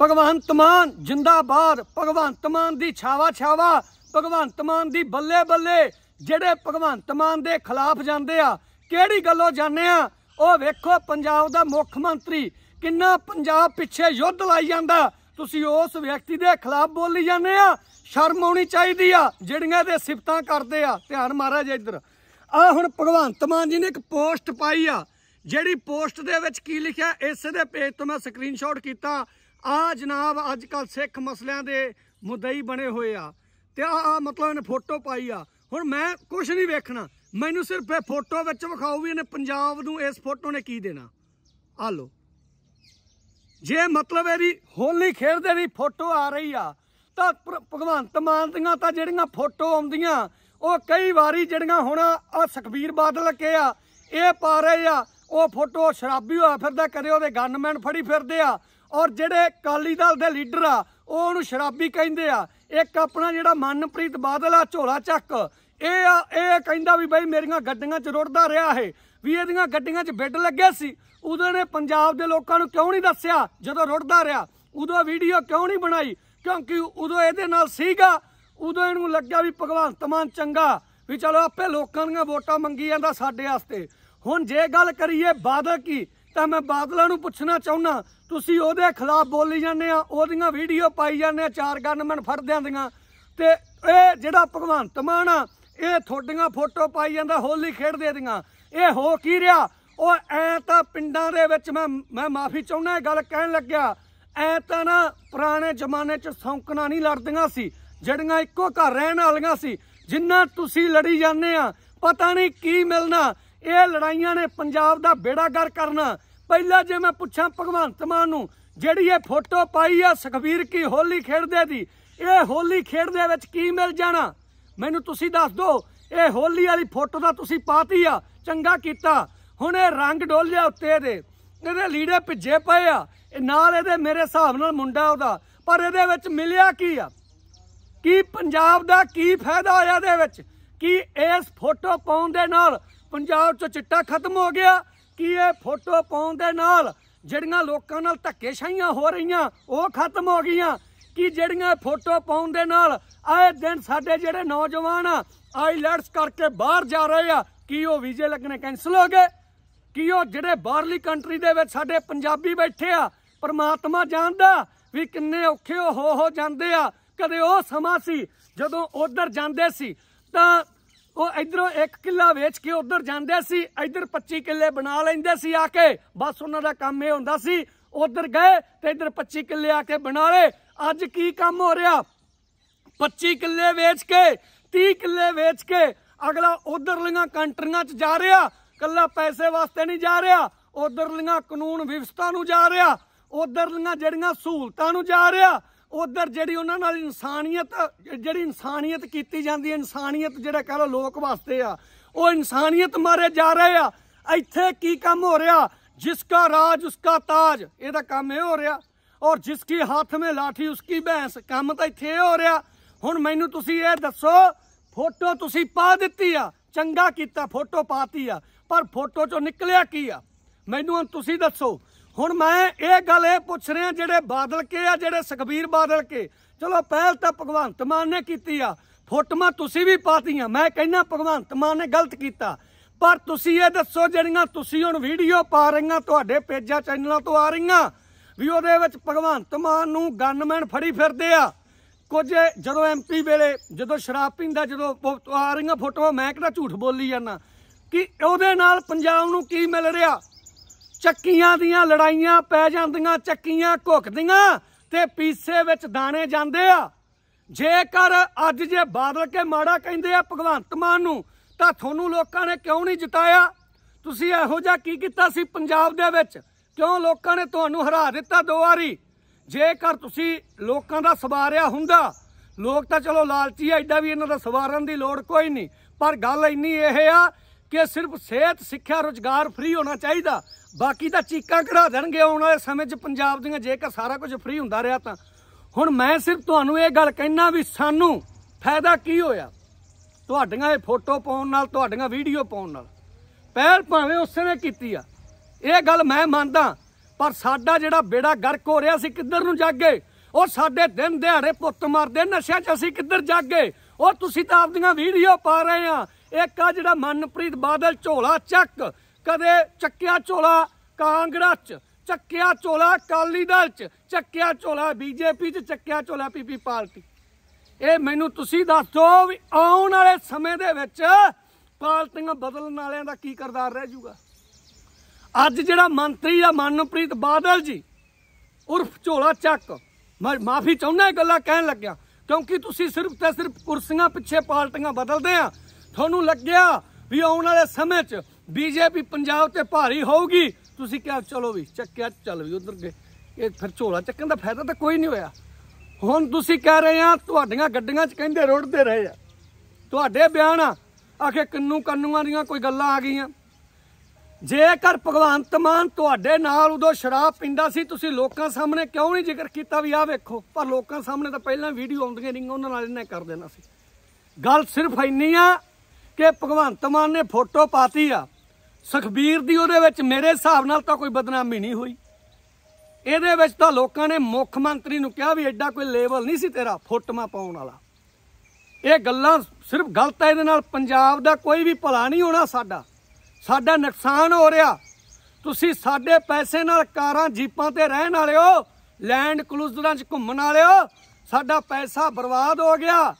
ਭਗਵੰਤ ਮਾਨ ਜਿੰਦਾਬਾਦ, ਭਗਵੰਤ ਮਾਨ ਦੀ ਛਾਵਾ ਛਾਵਾ, ਭਗਵੰਤ ਮਾਨ ਦੀ ਬੱਲੇ ਬੱਲੇ। ਜਿਹੜੇ ਭਗਵੰਤ ਮਾਨ ਦੇ ਖਿਲਾਫ ਜਾਂਦੇ ਆ, ਕਿਹੜੀ ਗੱਲੋਂ ਜਾਂਦੇ ਆ? ਉਹ ਵੇਖੋ ਪੰਜਾਬ ਦਾ ਮੁੱਖ ਮੰਤਰੀ, ਕਿੰਨਾ ਪੰਜਾਬ ਪਿੱਛੇ ਯੁੱਧ ਲਾਈ ਜਾਂਦਾ। ਤੁਸੀਂ ਉਸ ਵਿਅਕਤੀ ਦੇ ਖਿਲਾਫ ਬੋਲੀ ਜਾਂਦੇ ਆ। ਸ਼ਰਮ ਆਉਣੀ ਚਾਹੀਦੀ ਆ, ਜਿਹੜੀਆਂ ਦੇ ਸਿਫਤਾਂ ਕਰਦੇ ਆ। ਧਿਆਨ ਮਹਾਰਾਜ ਇੱਧਰ। ਆ ਹੁਣ ਭਗਵੰਤ ਮਾਨ ਜੀ ਨੇ ਇੱਕ ਪੋਸਟ ਪਾਈ ਆ। ਜਿਹੜੀ ਪੋਸਟ ਦੇ ਵਿੱਚ ਕੀ ਲਿਖਿਆ, ਇਸ ਦੇ ਪੇਜ ਤੋਂ ਮੈਂ ਸਕਰੀਨਸ਼ਾਟ ਕੀਤਾ। ਆ ਜਨਾਬ ਅੱਜ ਕੱਲ ਸਿੱਖ ਮਸਲਿਆਂ ਦੇ ਮੁੱਦਈ ਬਣੇ ਹੋਏ ਆ। ਤੇ ਆ ਮਤਲਬ ਇਹਨੇ ਫੋਟੋ ਪਾਈ ਆ। ਹੁਣ ਮੈਂ ਕੁਝ ਨਹੀਂ ਵੇਖਣਾ। ਮੈਨੂੰ ਸਿਰਫ ਇਹ ਫੋਟੋ ਵਿੱਚ ਵਿਖਾਓ ਵੀ ਇਹਨੇ ਪੰਜਾਬ ਨੂੰ ਇਸ ਫੋਟੋ ਨੇ ਕੀ ਦੇਣਾ। ਆ ਲੋ ਜੇ ਮਤਲਬ ਇਹਦੀ ਹੋਲੀ ਖੇਡਦੇ ਦੀ ਫੋਟੋ ਆ ਰਹੀ ਆ, ਤਾਂ ਭਗਵੰਤ ਮਾਨ ਦੀਆਂ ਤਾਂ ਜਿਹੜੀਆਂ ਫੋਟੋ ਆਉਂਦੀਆਂ, ਉਹ ਕਈ ਵਾਰੀ ਜਿਹੜੀਆਂ ਹੁਣ ਆ ਸੁਖਬੀਰ ਬਾਦਲ ਕੇ ਆ, ਇਹ ਪਾ ਰਹੇ ਆ, ਉਹ ਫੋਟੋ ਸ਼ਰਾਬੀ ਹੋਇਆ ਫਿਰਦਾ, ਕਦੇ ਉਹਦੇ ਗਨਮੈਨ ਫੜੀ ਫਿਰਦੇ ਆ ਔਰ ਜਿਹੜੇ ਕਾਲੀ ਦਲ ਦੇ ਲੀਡਰ ਆ, ਉਹ ਉਹਨੂੰ ਸ਼ਰਾਬੀ ਕਹਿੰਦੇ ਆ। ਇੱਕ ਆਪਣਾ ਜਿਹੜਾ ਮਨਪ੍ਰੀਤ ਬਾਦਲ ਆ, ਝੋਲਾ ਚੱਕ, ਇਹ ਆ, ਇਹ ਕਹਿੰਦਾ ਵੀ ਬਈ ਮੇਰੀਆਂ ਗੱਡੀਆਂ 'ਚ ਰੁੜਦਾ ਰਿਹਾ ਇਹ, ਵੀ ਇਹਦੀਆਂ ਗੱਡੀਆਂ 'ਚ ਬਿੱਡ ਲੱਗੇ ਸੀ। ਉਦੋਂ ਨੇ ਪੰਜਾਬ ਦੇ ਲੋਕਾਂ ਨੂੰ ਕਿਉਂ ਨਹੀਂ ਦੱਸਿਆ, ਜਦੋਂ ਰੁੜਦਾ ਰਿਹਾ? ਉਦੋਂ ਵੀਡੀਓ ਕਿਉਂ ਨਹੀਂ ਬਣਾਈ? ਕਿਉਂਕਿ ਉਦੋਂ ਇਹਦੇ ਨਾਲ ਸੀਗਾ। ਉਦੋਂ ਇਹਨੂੰ ਲੱਗਿਆ ਵੀ ਭਗਵੰਤ ਮਾਨ ਚੰਗਾ, ਵੀ ਚਲੋ ਆਪੇ ਲੋਕਾਂ ਦੀਆਂ ਵੋਟਾਂ ਮੰਗੀ ਜਾਂਦਾ ਸਾਡੇ ਵਾਸਤੇ। ਹੁਣ ਜੇ ਗੱਲ ਕਰੀਏ ਬਾਦਲ ਕੀ ਤਾਂ ਮੈਂ ਬਾਦਲਾਂ ਨੂੰ ਪੁੱਛਣਾ ਚਾਹੁੰਦਾ ਤੁਸੀਂ ਉਹਦੇ ਖਿਲਾਫ ਬੋਲੀ ਜਾਂਦੇ ਆ, ਉਹਦੀਆਂ ਵੀਡੀਓ ਪਾਈ ਜਾਂਦੇ ਆ, ਚਾਰ ਗਨਮੈਨ ਫੜਦਿਆਂ ਦੀਆਂ। ਤੇ ਇਹ ਜਿਹੜਾ ਭਗਵੰਤ ਮਾਨ ਆ, ਇਹ ਤੁਹਾਡੀਆਂ ਫੋਟੋ ਪਾਈ ਜਾਂਦਾ, ਹੋਲੀ ਖੇਡਦੇ ਦੀਆਂ। ਇਹ ਹੋ ਕੀ ਰਿਹਾ? ਉਹ ਐ ਤਾਂ ਪਿੰਡਾਂ ਦੇ ਵਿੱਚ ਮੈਂ ਮੈਂ ਮਾਫੀ ਚਾਹੁੰਦਾ ਇਹ ਗੱਲ ਕਹਿਣ ਲੱਗਿਆ। ਐ ਤਾਂ ਨਾ ਪੁਰਾਣੇ ਜ਼ਮਾਨੇ 'ਚ ਸੌਂਕਣਾ ਨਹੀਂ ਲੜਦੀਆਂ ਸੀ, ਜਿਹੜੀਆਂ ਇੱਕੋ ਘਰ ਰਹਿਣ ਵਾਲੀਆਂ ਸੀ, ਜਿੰਨਾ ਤੁਸੀਂ ਲੜੀ ਜਾਂਦੇ ਆ। ਪਤਾ ਨਹੀਂ ਕੀ ਮਿਲਣਾ, ਇਹ ਲੜਾਈਆਂ ਨੇ ਪੰਜਾਬ ਦਾ ਬੇੜਾ ਗਰ ਕਰਨਾ। ਪਹਿਲਾਂ ਜੇ ਮੈਂ ਪੁੱਛਾਂ ਭਗਵੰਤ ਮਾਨ ਨੂੰ, ਜਿਹੜੀ ਇਹ ਫੋਟੋ ਪਾਈ ਆ ਸੁਖਬੀਰ ਕੀ ਹੋਲੀ ਖੇਡਦੇ ਦੀ, ਇਹ ਹੋਲੀ ਖੇਡਦੇ ਵਿੱਚ ਕੀ ਮਿਲ ਜਾਣਾ? ਮੈਨੂੰ ਤੁਸੀਂ ਦੱਸ ਦਿਓ ਇਹ ਹੋਲੀ ਵਾਲੀ ਫੋਟੋ ਤਾਂ ਤੁਸੀਂ ਪਾਤੀ ਆ, ਚੰਗਾ ਕੀਤਾ। ਹੁਣ ਇਹ ਰੰਗ ਡੋਲਿਆ ਉੱਤੇ ਇਹਦੇ ਇਹਦੇ ਲੀੜੇ ਭਿੱਜੇ ਪਏ ਆ, ਇਹ ਨਾਲ ਇਹਦੇ ਮੇਰੇ ਹਿਸਾਬ ਨਾਲ ਮੁੰਡਾ ਉਹਦਾ, ਪਰ ਇਹਦੇ ਵਿੱਚ ਮਿਲਿਆ ਕੀ ਆ? ਕੀ ਪੰਜਾਬ ਦਾ ਕੀ ਫਾਇਦਾ ਹੋਇਆ ਇਹਦੇ ਵਿੱਚ? ਕੀ ਇਸ ਫੋਟੋ ਪਾਉਣ ਦੇ ਨਾਲ ਪੰਜਾਬ 'ਚ ਚਿੱਟਾ ਖਤਮ ਹੋ ਗਿਆ? ਕੀ ਇਹ ਫੋਟੋ ਪਾਉਣ ਦੇ ਨਾਲ ਜਿਹੜੀਆਂ ਲੋਕਾਂ ਨਾਲ ਧੱਕੇਸ਼ਾਹੀਆਂ ਹੋ ਰਹੀਆਂ, ਉਹ ਖਤਮ ਹੋ ਗਈਆਂ? ਕਿ ਜਿਹੜੀਆਂ ਫੋਟੋ ਪਾਉਣ ਦੇ ਨਾਲ ਆਏ ਦਿਨ ਸਾਡੇ ਜਿਹੜੇ ਨੌਜਵਾਨ ਆ, ਆਈਲੈਟਸ ਕਰਕੇ ਬਾਹਰ ਜਾ ਰਹੇ ਆ, ਕੀ ਉਹ ਵੀਜ਼ੇ ਲੱਗਣੇ ਕੈਨਸਲ ਹੋ ਗਏ? ਕੀ ਉਹ ਜਿਹੜੇ ਬਾਹਰਲੀ ਕੰਟਰੀ ਦੇ ਵਿੱਚ ਸਾਡੇ ਪੰਜਾਬੀ ਬੈਠੇ ਆ, ਪਰਮਾਤਮਾ ਜਾਣਦਾ ਵੀ ਕਿੰਨੇ ਔਖੇ ਉਹ ਹੋ ਹੋ ਜਾਂਦੇ ਆ? ਕਦੇ ਉਹ ਸਮਾਂ ਸੀ ਜਦੋਂ ਉਧਰ ਜਾਂਦੇ ਸੀ, ਤਾਂ ਇਧਰੋਂ ਇੱਕ ਕਿੱਲਾ ਵੇਚ ਕੇ ਉਧਰ ਜਾਂਦੇ ਸੀ, ਇਧਰ 25 ਕਿੱਲੇ ਬਣਾ ਲੈਂਦੇ ਸੀ ਆ ਕੇ। ਬਸ ਉਹਨਾਂ ਦਾ ਕੰਮ ਇਹ ਹੁੰਦਾ ਸੀ, ਉਧਰ ਗਏ ਤੇ ਇਧਰ 25 ਕਿੱਲੇ ਆ ਕੇ ਬਣਾ ਲਏ। ਅੱਜ ਕੀ ਕੰਮ ਹੋ ਰਿਹਾ? 25 ਕਿੱਲੇ ਵੇਚ ਕੇ 30 ਕਿੱਲੇ ਵੇਚ ਕੇ ਅਗਲਾ ਉਧਰਲੀਆਂ ਕੰਟਰੀਆਂ 'ਚ ਜਾ ਰਿਹਾ। ਕੱਲਾ ਪੈਸੇ ਵਾਸਤੇ ਨਹੀਂ ਜਾ ਰਿਹਾ, ਉਧਰਲੀਆਂ ਕਾਨੂੰਨ ਵਿਵਸਥਾ ਨੂੰ ਜਾ ਰਿਹਾ, ਉਧਰਲੀਆਂ ਜਿਹੜੀਆਂ ਸਹੂਲਤਾਂ ਨੂੰ ਜਾ ਰਿਹਾ। ਉਧਰ ਜਿਹੜੀ ਉਹਨਾਂ ਨਾਲ ਇਨਸਾਨੀਅਤ, ਜਿਹੜੀ ਇਨਸਾਨੀਅਤ ਕੀਤੀ ਜਾਂਦੀ ਹੈ, ਇਨਸਾਨੀਅਤ ਜਿਹੜਾ ਕਹ ਲੋ ਲੋਕ ਵਾਸਤੇ ਆ, ਉਹ ਇਨਸਾਨੀਅਤ ਮਾਰੇ ਜਾ ਰਹੇ ਆ। ਇੱਥੇ ਕੀ ਕੰਮ ਹੋ ਰਿਹਾ? ਜਿਸਕਾ ਰਾਜ ਉਸਕਾ ਤਾਜ, ਇਹਦਾ ਕੰਮ ਇਹ ਹੋ ਰਿਹਾ। ਔਰ ਜਿਸਕੀ ਹੱਥ ਮੇ ਲਾਠੀ ਉਸਕੀ ਭੈਂਸ, ਕੰਮ ਤਾਂ ਇੱਥੇ ਇਹ ਹੋ ਰਿਹਾ। ਹੁਣ ਮੈਨੂੰ ਤੁਸੀਂ ਇਹ ਦੱਸੋ, ਫੋਟੋ ਤੁਸੀਂ ਪਾ ਦਿੱਤੀ ਆ, ਚੰਗਾ ਕੀਤਾ, ਫੋਟੋ ਪਾਤੀ ਆ, ਪਰ ਫੋਟੋ ਚੋਂ ਨਿਕਲਿਆ ਕੀ ਆ? ਮੈਨੂੰ ਹੁਣ ਤੁਸੀਂ ਦੱਸੋ ਹੁਣ ਮੈਂ ਇਹ ਗੱਲ ਇਹ ਪੁੱਛ ਰਿਹਾ ਜਿਹੜੇ ਬਾਦਲ ਕੇ ਆ, ਜਿਹੜੇ ਸੁਖਬੀਰ ਬਾਦਲ ਕੇ? ਚਲੋ, ਪਹਿਲ ਤਾਂ ਭਗਵੰਤ ਮਾਨ ਨੇ ਕੀਤੀ ਆ। ਫੋਟੋਆਂ ਤੁਸੀਂ ਵੀ ਪਾਤੀਆਂ। ਮੈਂ ਕਹਿੰਦਾ ਭਗਵੰਤ ਮਾਨ ਨੇ ਗਲਤ ਕੀਤਾ। ਪਰ ਤੁਸੀਂ ਇਹ ਦੱਸੋ ਜਿਹੜੀਆਂ ਤੁਸੀਂ ਹੁਣ ਵੀਡੀਓ ਪਾ ਰਹੀਆਂ, ਤੁਹਾਡੇ ਪੇਜਾਂ, ਚੈਨਲਾਂ ਤੋਂ ਆ ਰਹੀਆਂ, ਵੀ ਉਹਦੇ ਵਿੱਚ ਭਗਵੰਤ ਮਾਨ ਨੂੰ ਗਨਮੈਨ ਫੜੀ ਫਿਰਦੇ ਆ। ਕੁਝ ਜਦੋਂ ਐਮਪੀ ਵੇਲੇ, ਜਦੋਂ ਸ਼ਰਾਬ ਪੀਂਦਾ, ਜਦੋਂ ਆ ਰਹੀਆਂ ਫੋਟੋਆਂ, ਮੈਂ ਕਿਹੜਾ ਝੂਠ ਬੋਲੀ ਜਾਂਦਾ? ਕਿ ਉਹਦੇ ਨਾਲ ਪੰਜਾਬ ਨੂੰ ਕੀ ਮਿਲ ਰਿਹਾ? ਚੱਕੀਆਂ ਦੀਆਂ ਲੜਾਈਆਂ ਪੈ ਜਾਂਦੀਆਂ, ਚੱਕੀਆਂ ਘੁੱਕਦੀਆਂ ਤੇ ਪੀਸੇ ਵਿੱਚ ਦਾਣੇ ਜਾਂਦੇ ਆ। ਜੇਕਰ ਅੱਜ ਜੇ ਬਾਦਲ ਕੇ ਮਾੜਾ ਕਹਿੰਦੇ ਆ ਭਗਵੰਤ ਮਾਨ ਨੂੰ, ਤਾਂ ਤੁਹਾਨੂੰ ਲੋਕਾਂ ਨੇ ਕਿਉਂ ਨਹੀਂ ਜਿਤਾਇਆ? ਤੁਸੀਂ ਇਹੋ ਜਿਹਾ ਕੀ ਕੀਤਾ ਸੀ ਪੰਜਾਬ ਦੇ ਵਿੱਚ? ਕਿਉਂ ਲੋਕਾਂ ਨੇ ਤੁਹਾਨੂੰ ਹਰਾ ਦਿੱਤਾ ਦੋ ਵਾਰੀ? ਜੇਕਰ ਤੁਸੀਂ ਲੋਕਾਂ ਦਾ ਸਵਾਰਿਆ ਹੁੰਦਾ, ਲੋਕ ਤਾਂ ਚਲੋ ਲਾਲਚੀ ਆ ਐਡਾ ਵੀ ਇਹਨਾਂ ਦਾ ਸਵਾਰਨ ਦੀ ਲੋੜ ਕੋਈ ਨਹੀਂ। ਪਰ ਗੱਲ ਇੰਨੀ ਇਹ ਆ ਕਿ ਸਿਰਫ ਸਿਹਤ, ਸਿੱਖਿਆ, ਰੋਜ਼ਗਾਰ ਫ੍ਰੀ ਹੋਣਾ ਚਾਹੀਦਾ। ਬਾਕੀ ਤਾਂ ਚੀਕਾਂ ਕਢਾ ਦੇਣਗੇ, ਆਉਣ ਵਾਲੇ ਸਮੇਂ 'ਚ ਪੰਜਾਬ ਦੀਆਂ ਜੇਕਰ ਸਾਰਾ ਕੁਝ ਫ੍ਰੀ ਹੁੰਦਾ ਰਿਹਾ ਤਾਂ। ਹੁਣ ਮੈਂ ਸਿਰਫ ਤੁਹਾਨੂੰ ਇਹ ਗੱਲ ਕਹਿਣਾ ਵੀ ਸਾਨੂੰ ਫਾਇਦਾ ਕੀ ਹੋਇਆ? ਤੁਹਾਡੀਆਂ ਇਹ ਫੋਟੋ ਪਾਉਣ ਨਾਲ, ਤੁਹਾਡੀਆਂ ਵੀਡੀਓ ਪਾਉਣ ਨਾਲ। ਪਹਿਲ ਭਾਵੇਂ ਉਸੇ ਨੇ ਕੀਤੀ ਆ। ਇਹ ਗੱਲ ਮੈਂ ਮੰਨਦਾ, ਪਰ ਸਾਡਾ ਜਿਹੜਾ ਬੇੜਾ ਗਰਕ ਹੋ ਰਿਹਾ ਸੀ ਕਿੱਧਰ ਨੂੰ ਜਾਗੇ? ਉਹ ਸਾਡੇ ਦਿਨ ਦਿਹਾੜੇ ਪੁੱਤ ਮਰਦੇ, ਨਸ਼ਿਆਂ 'ਚ ਅਸੀਂ ਕਿੱਧਰ ਜਾਗੇ? ਉਹ ਤੁਸੀਂ ਤਾਂ ਆਪਦੀਆਂ ਵੀਡੀਓ ਪਾ ਰਹੇ ਆ। ਇੱਕ ਆ ਜਿਹੜਾ ਮਨਪ੍ਰੀਤ ਬਾਦਲ ਝੋਲਾ ਚੱਕ ਕਦੇ ਚੱਕਿਆ ਝੋਲਾ ਕਾਂਗਰਸ 'ਚ, ਚੱਕਿਆ ਝੋਲਾ ਅਕਾਲੀ ਦਲ 'ਚ, ਚੱਕਿਆ ਝੋਲਾ ਬੀਜੇਪੀ 'ਚ, ਚੱਕਿਆ ਝੋਲਾ ਪੀਪੀ ਪਾਰਟੀ। ਇਹ ਮੈਨੂੰ ਤੁਸੀਂ ਦੱਸ ਦੱਸੋ ਵੀ ਆਉਣ ਵਾਲੇ ਸਮੇਂ ਦੇ ਵਿੱਚ ਪਾਰਟੀਆਂ ਬਦਲਣ ਵਾਲਿਆਂ ਦਾ ਕੀ ਕਰਦਾਰ ਰਹਿ ਜੂਗਾ ਅੱਜ ਜਿਹੜਾ ਮੰਤਰੀ ਆ ਮਨਪ੍ਰੀਤ ਬਾਦਲ ਜੀ, ਉਰਫ ਝੋਲਾ ਚੱਕ, ਮੈਂ ਮਾਫੀ ਚਾਹੁੰਦਾ ਇਹ ਗੱਲਾਂ ਕਹਿਣ ਲੱਗਿਆ, ਕਿਉਂਕਿ ਤੁਸੀਂ ਸਿਰਫ ਤੇ ਸਿਰਫ ਕੁਰਸੀਆਂ ਪਿੱਛੇ ਪਾਰਟੀਆਂ ਬਦਲਦੇ ਆ। ਤੁਹਾਨੂੰ ਲੱਗਿਆ ਵੀ ਆਉਣ ਵਾਲੇ ਸਮੇਂ 'ਚ ਬੀਜੇਪੀ ਪੰਜਾਬ ਤੇ ਭਾਰੀ ਹੋਊਗੀ। ਤੁਸੀਂ ਕਿਹਾ, ਚਲੋ ਵੀ, ਚੱਕਿਆ, ਚੱਲ ਵੀ ਉਧਰ ਗਏ। ਇਹ ਫਿਰ ਝੋਲਾ ਚੱਕਣ ਦਾ ਫਾਇਦਾ ਤਾਂ ਕੋਈ ਨਹੀਂ ਹੋਇਆ। ਹੁਣ ਤੁਸੀਂ ਕਹਿ ਰਹੇ ਆ, ਤੁਹਾਡੀਆਂ ਗੱਡੀਆਂ 'ਚ ਕਹਿੰਦੇ ਰੁੜਦੇ ਰਹੇ ਆ। ਤੁਹਾਡੇ ਬਿਆਨ ਆ। ਆਖੇ ਕੰਨੂ ਕੰਨੂਆਂ ਦੀਆਂ ਕੋਈ ਗੱਲਾਂ ਆ ਗਈਆਂ। ਜੇਕਰ ਭਗਵੰਤ ਮਾਨ ਤੁਹਾਡੇ ਨਾਲ ਉਦੋਂ ਸ਼ਰਾਬ ਪੀਂਦਾ ਸੀ, ਤੁਸੀਂ ਲੋਕਾਂ ਸਾਹਮਣੇ ਕਿਉਂ ਨਹੀਂ ਜ਼ਿਕਰ ਕੀਤਾ ਵੀ ਆਹ ਵੇਖੋ? ਪਰ ਲੋਕਾਂ ਸਾਹਮਣੇ ਤਾਂ ਪਹਿਲਾਂ ਵੀਡੀਓ ਆਉਂਦੀਆਂ ਨਹੀਂ ਉਹਨਾਂ ਨਾਲ ਇਹਨੇ ਕਰ ਦੇਣਾ ਸੀ। ਗੱਲ ਸਿਰਫ ਇੰਨੀ ਆ ਕਿ ਭਗਵੰਤ ਮਾਨ ਨੇ ਫੋਟੋ ਪਾਤੀ ਆ। ਸੁਖਬੀਰ ਦੀ ਉਹਦੇ ਵਿੱਚ ਮੇਰੇ ਹਿਸਾਬ ਨਾਲ ਤਾਂ ਕੋਈ ਬਦਨਾਮੀ ਨਹੀਂ ਹੋਈ। ਇਹਦੇ ਵਿੱਚ ਤਾਂ ਲੋਕਾਂ ਨੇ ਮੁੱਖ ਮੰਤਰੀ ਨੂੰ ਕਿਹਾ ਵੀ ਐਡਾ ਕੋਈ ਲੈਵਲ ਨਹੀਂ ਸੀ ਤੇਰਾ ਫੋਟੋਆਂ ਪਾਉਣ ਵਾਲਾ। ਇਹ ਗੱਲਾਂ ਸਿਰਫ ਗਲਤ ਹੈ ਇਹਦੇ ਨਾਲ। ਪੰਜਾਬ ਦਾ ਕੋਈ ਵੀ ਭਲਾ ਨਹੀਂ ਹੋਣਾ ਸਾਡਾ। ਸਾਡਾ ਨੁਕਸਾਨ ਹੋ ਰਿਹਾ। ਤੁਸੀਂ ਸਾਡੇ ਪੈਸੇ ਨਾਲ ਕਾਰਾਂ, ਜੀਪਾਂ ਤੇ ਰਹਿਣ ਵਾਲਿਓ ਲੈਂਡ ਕਲੂਜ਼ਰਾਂ 'ਚ ਘੁੰਮਣ ਵਾਲਿਓ ਸਾਡਾ ਪੈਸਾ ਬਰਬਾਦ ਹੋ ਗਿਆ।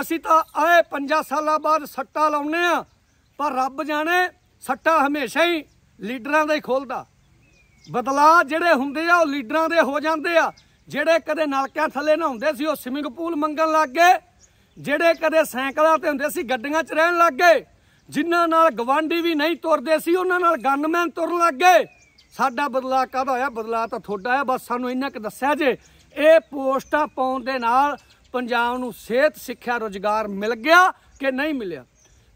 ਅਸੀਂ ਤਾਂ ਆਏ 5 ਸਾਲਾਂ ਬਾਅਦ ਸੱਟਾ ਲਾਉਨੇ ਆ ਪਰ ਰੱਬ ਜਾਣੇ ਸੱਟਾ ਹਮੇਸ਼ਾ ਹੀ ਲੀਡਰਾਂ ਦਾ ਹੀ ਖੋਲਦਾ। ਬਦਲਾਅ ਜਿਹੜੇ ਹੁੰਦੇ ਆ, ਉਹ ਲੀਡਰਾਂ ਦੇ ਹੋ ਜਾਂਦੇ ਆ। ਜਿਹੜੇ ਕਦੇ ਨਲਕਿਆਂ ਥੱਲੇ ਨਹਾਉਂਦੇ ਸੀ, ਉਹ ਸਵਿਮਿੰਗ ਪੂਲ ਮੰਗਣ ਲੱਗ ਗਏ। ਜਿਹੜੇ ਕਦੇ ਸਾਈਕਲਾਂ ਤੇ ਹੁੰਦੇ ਸੀ, ਗੱਡੀਆਂ 'ਚ ਰਹਿਣ ਲੱਗ ਗਏ। ਜਿਨ੍ਹਾਂ ਨਾਲ ਗਵਾਂਢੀ ਵੀ ਨਹੀਂ ਤੁਰਦੇ ਸੀ, ਉਹਨਾਂ ਨਾਲ ਗਨਮੈਨ ਤੁਰਨ ਲੱਗ ਗਏ। ਸਾਡਾ ਬਦਲਾਅ ਕਾਹਦਾ ਹੋਇਆ? ਬਦਲਾਅ ਤਾਂ ਤੁਹਾਡਾ ਆ, ਬਸ ਸਾਨੂੰ ਇੰਨਾ ਕਿ ਦੱਸਿਆ ਜੇ। ਇਹ ਪੋਸਟਾਂ ਪਾਉਣ ਦੇ ਨਾਲ ਪੰਜਾਬ ਨੂੰ ਸਿਹਤ, ਸਿੱਖਿਆ, ਰੋਜ਼ਗਾਰ ਮਿਲ ਗਿਆ ਕਿ ਨਹੀਂ ਮਿਲਿਆ?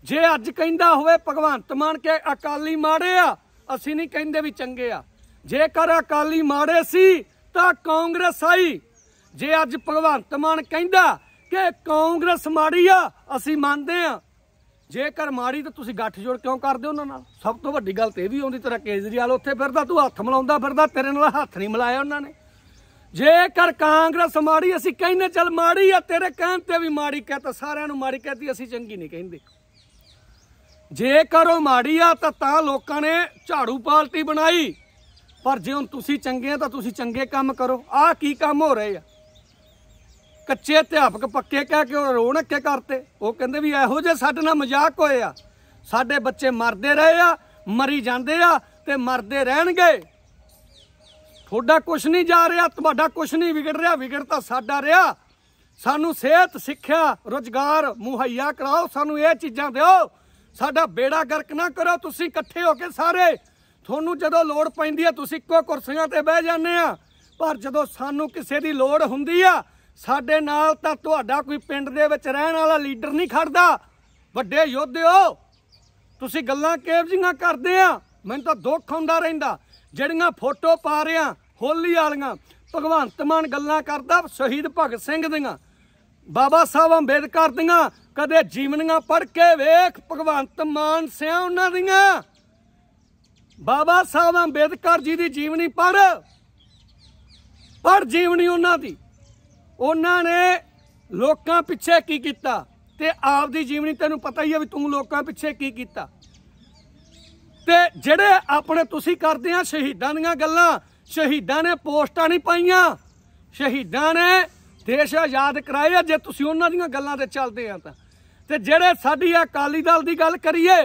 ਜੇ ਅੱਜ ਕਹਿੰਦਾ ਹੋਵੇ ਭਗਵੰਤ ਮਾਨ ਕੇ ਅਕਾਲੀ ਮਾੜੇ ਆ, ਅਸੀਂ ਨਹੀਂ ਕਹਿੰਦੇ ਵੀ ਚੰਗੇ ਆ। ਜੇਕਰ ਅਕਾਲੀ ਮਾੜੇ ਸੀ, ਤਾਂ ਕਾਂਗਰਸ ਆਈ। ਜੇ ਅੱਜ ਭਗਵੰਤ ਮਾਨ ਕਹਿੰਦਾ ਕਿ ਕਾਂਗਰਸ ਮਾੜੀ ਆ, ਅਸੀਂ ਮੰਨਦੇ ਆ। ਜੇਕਰ ਮਾੜੀ ਤਾਂ ਤੁਸੀਂ ਗੱਠਜੋੜ ਕਿਉਂ ਕਰਦੇ ਉਹਨਾਂ ਨਾਲ? ਸਭ ਤੋਂ ਵੱਡੀ ਗੱਲ ਤੇ ਇਹ ਵੀ ਆਉਂਦੀ, ਤੇਰਾ ਕੇਜਰੀਵਾਲ ਉੱਥੇ ਫਿਰਦਾ, ਤੂੰ ਹੱਥ ਮਿਲਾਉਂਦਾ ਫਿਰਦਾ, ਤੇਰੇ ਨਾਲ ਹੱਥ ਨਹੀਂ ਮਿਲਾਇਆ ਉਹਨਾਂ ਨੇ। ਜੇਕਰ ਕਾਂਗਰਸ ਮਾੜੀ, ਅਸੀਂ ਕਹਿੰਦੇ ਚੱਲ ਮਾੜੀ ਆ, ਤੇਰੇ ਕਹਿਣ ਤੇ ਵੀ ਮਾੜੀ ਕਹਿ ਸਾਰਿਆਂ ਨੂੰ ਮਾੜੀ ਕਹਤੀ ਅਸੀਂ ਚੰਗੀ ਨਹੀਂ ਕਹਿੰਦੇ। ਜੇਕਰ ਉਹ ਮਾੜੀ ਆ ਤਾਂ ਤਾਂ ਲੋਕਾਂ ਨੇ ਝਾੜੂ ਪਾਰਟੀ ਬਣਾਈ। ਪਰ ਜੇ ਹੁਣ ਤੁਸੀਂ ਚੰਗੇ ਆ ਤਾਂ ਤੁਸੀਂ ਚੰਗੇ ਕੰਮ ਕਰੋ। ਆਹ ਕੀ ਕੰਮ ਹੋ ਰਹੇ ਆ? ਕੱਚੇ ਅਧਿਆਪਕ ਪੱਕੇ ਕਹਿ ਕੇ ਉਹ ਰੋਣਕੇ ਕਰਤੇ। ਉਹ ਕਹਿੰਦੇ ਵੀ ਇਹੋ ਜਿਹੇ ਸਾਡੇ ਨਾਲ ਮਜ਼ਾਕ ਹੋਏ ਆ। ਸਾਡੇ ਬੱਚੇ ਮਰਦੇ ਰਹੇ ਆ, ਮਰੀ ਜਾਂਦੇ ਆ ਤੇ ਮਰਦੇ ਰਹਿਣਗੇ। ਤੁਹਾਡਾ ਕੁਝ ਨਹੀਂ ਜਾ ਰਿਹਾ, ਤੁਹਾਡਾ ਕੁਝ ਨਹੀਂ ਵਿਗੜ ਰਿਹਾ, ਵਿਗੜ ਤਾਂ ਸਾਡਾ ਰਿਹਾ। ਸਾਨੂੰ ਸਿਹਤ, ਸਿੱਖਿਆ, ਰੋਜ਼ਗਾਰ ਮੁਹੱਈਆ ਕਰਾਓ, ਸਾਨੂੰ ਇਹ ਚੀਜ਼ਾਂ ਦਿਓ। ਸਾਡਾ ਬੇੜਾ ਗਰਕ ਨਾ ਕਰੋ, ਤੁਸੀਂ ਇਕੱਠੇ ਹੋ ਕੇ ਸਾਰੇ। ਤੁਹਾਨੂੰ ਜਦੋਂ ਲੋੜ ਪੈਂਦੀ ਹੈ ਤੁਸੀਂ ਇੱਕੋ ਕੁਰਸੀਆਂ ਤੇ ਬਹਿ ਜਾਂਦੇ ਆ। ਪਰ ਜਦੋਂ ਸਾਨੂੰ ਕਿਸੇ ਦੀ ਲੋੜ ਹੁੰਦੀ ਆ, ਸਾਡੇ ਨਾਲ ਤਾਂ ਤੁਹਾਡਾ ਕੋਈ ਪਿੰਡ ਦੇ ਵਿੱਚ ਰਹਿਣ ਵਾਲਾ ਲੀਡਰ ਨਹੀਂ ਖੜਦਾ। ਵੱਡੇ ਯੋਧਿਓ ਤੁਸੀਂ ਗੱਲਾਂ ਕਿਹੋ ਜਿਹੀਆਂ ਕਰਦੇ ਆ? ਮੈਨੂੰ ਤਾਂ ਦੁੱਖ ਹੁੰਦਾ ਰਹਿੰਦਾ, ਜਿਹੜੀਆਂ ਫੋਟੋ ਪਾ ਰਿਆਂ, ਹੋਲੀ ਵਾਲੀਆਂ, ਭਗਵੰਤ ਮਾਨ ਗੱਲਾਂ ਕਰਦਾ, ਸ਼ਹੀਦ ਭਗਤ ਸਿੰਘ ਦੀਆਂ। ਬਾਬਾ ਸਾਹਿਬ ਅੰਬੇਦਕਰ ਦੀਆਂ ਕਦੇ ਜੀਵਨੀਆਂ ਪੜ੍ਹ ਕੇ ਵੇਖ ਭਗਵੰਤ ਮਾਨ ਸਿਆ ਉਹਨਾਂ ਦੀਆਂ। ਬਾਬਾ ਸਾਹਿਬ ਅੰਬੇਦਕਰ ਜੀ ਦੀ ਜੀਵਨੀ ਪੜ੍ਹ ਪੜ੍ਹ ਜੀਵਨੀ ਉਹਨਾਂ ਦੀ। ਉਹਨਾਂ ਨੇ ਲੋਕਾਂ ਪਿੱਛੇ ਕੀ ਕੀਤਾ? ਤੇ ਆਪਦੀ ਜੀਵਨੀ ਤੈਨੂੰ ਪਤਾ ਹੀ ਹੈ ਵੀ ਤੂੰ ਲੋਕਾਂ ਪਿੱਛੇ ਕੀ ਕੀਤਾ। ਤੇ ਜਿਹੜੇ ਆਪਣੇ ਤੁਸੀਂ ਕਰਦੇ ਆ ਸ਼ਹੀਦਾਂ ਦੀਆਂ ਗੱਲਾਂ, ਸ਼ਹੀਦਾਂ ਨੇ ਪੋਸਟਾਂ ਨਹੀਂ ਪਾਈਆਂ, ਸ਼ਹੀਦਾਂ ਨੇ ਦੇਸ਼ ਆਜ਼ਾਦ ਕਰਾਏ ਆ, ਜੇ ਤੁਸੀਂ ਉਹਨਾਂ ਦੀਆਂ ਗੱਲਾਂ ਤੇ ਚੱਲਦੇ ਆ ਤਾਂ। ਤੇ ਜਿਹੜੇ ਸਾਡੀ ਅਕਾਲੀ ਦਲ ਦੀ ਗੱਲ ਕਰੀਏ,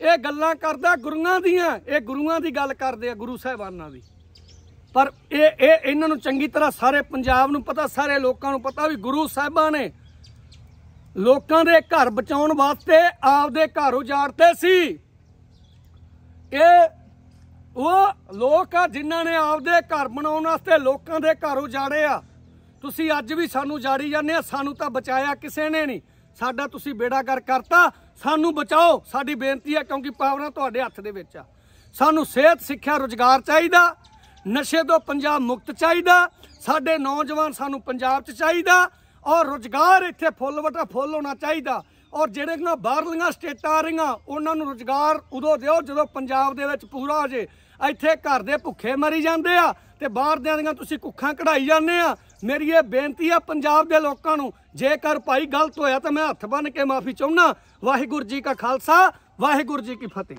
ਇਹ ਗੱਲਾਂ ਕਰਦਾ ਗੁਰੂਆਂ ਦੀਆਂ, ਇਹ ਗੁਰੂਆਂ ਦੀ ਗੱਲ ਕਰਦੇ ਆ ਗੁਰੂ ਸਾਹਿਬਾਨਾਂ ਦੀ। ਪਰ ਇਹ ਇਹ ਇਹਨਾਂ ਨੂੰ ਚੰਗੀ ਤਰ੍ਹਾਂ ਸਾਰੇ ਪੰਜਾਬ ਨੂੰ ਪਤਾ, ਸਾਰੇ ਲੋਕਾਂ ਨੂੰ ਪਤਾ ਵੀ ਗੁਰੂ ਸਾਹਿਬਾਂ ਨੇ ਲੋਕਾਂ ਦੇ ਘਰ ਬਚਾਉਣ ਵਾਸਤੇ ਆਪਦੇ ਘਰ ਉਜਾੜਤੇ ਸੀ। ਇਹ ਉਹ ਲੋਕ ਆ ਜਿਨ੍ਹਾਂ ਨੇ ਆਪਦੇ ਘਰ ਬਣਾਉਣ ਵਾਸਤੇ ਲੋਕਾਂ ਦੇ ਘਰ ਉਜਾੜੇ ਆ। ਤੁਸੀਂ ਅੱਜ ਵੀ ਸਾਨੂੰ ਜਾੜੀ ਜਾਂਦੇ ਆ, ਸਾਨੂੰ ਤਾਂ ਬਚਾਇਆ ਕਿਸੇ ਨੇ ਨਹੀਂ। ਸਾਡਾ ਤੁਸੀਂ ਬੇੜਾ ਕਰ ਕਰਤਾ, ਸਾਨੂੰ ਬਚਾਓ। ਸਾਡੀ ਬੇਨਤੀ ਹੈ ਕਿਉਂਕਿ ਪਾਵਰਾਂ ਤੁਹਾਡੇ ਹੱਥ ਦੇ ਵਿੱਚ ਆ। ਸਾਨੂੰ ਸਿਹਤ, ਸਿੱਖਿਆ, ਰੋਜ਼ਗਾਰ ਚਾਹੀਦਾ, ਨਸ਼ੇ ਤੋਂ ਪੰਜਾਬ ਮੁਕਤ ਚਾਹੀਦਾ, ਸਾਡੇ ਨੌਜਵਾਨ ਸਾਨੂੰ ਪੰਜਾਬ 'ਚ ਚਾਹੀਦਾ, ਔਰ ਰੋਜ਼ਗਾਰ ਇੱਥੇ ਫੁੱਲ ਵਟਾ ਫੁੱਲ ਹੋਣਾ ਚਾਹੀਦਾ। ਔਰ ਜਿਹੜੇ ਨਾ ਬਾਹਰਲੀਆਂ ਸਟੇਟਾਂ ਆ ਰਹੀਆਂ, ਉਹਨਾਂ ਨੂੰ ਰੋਜ਼ਗਾਰ ਉਦੋਂ ਦਿਓ ਜਦੋਂ ਪੰਜਾਬ ਦੇ ਵਿੱਚ ਪੂਰਾ ਹੋ ਜੇ। ਇੱਥੇ ਘਰ ਦੇ ਭੁੱਖੇ ਮਰੀ ਜਾਂਦੇ ਆ ਤੇ ਬਾਹਰ ਦਿਆਂ ਦੀਆਂ ਤੁਸੀਂ ਕੁੱਖਾਂ ਕਢਾਈ ਜਾਂਦੇ ਆ। ਮੇਰੀ ਇਹ ਬੇਨਤੀ ਆ ਪੰਜਾਬ ਦੇ ਲੋਕਾਂ ਨੂੰ, ਜੇਕਰ ਭਾਈ ਗਲਤ ਹੋਇਆ ਤਾਂ ਮੈਂ ਹੱਥ ਬੰਨ ਕੇ ਮਾਫੀ ਚਾਹੁੰਦਾ। ਵਾਹਿਗੁਰੂ ਜੀ ਕਾ ਖਾਲਸਾ, ਵਾਹਿਗੁਰੂ ਜੀ ਕੀ ਫਤਿਹ।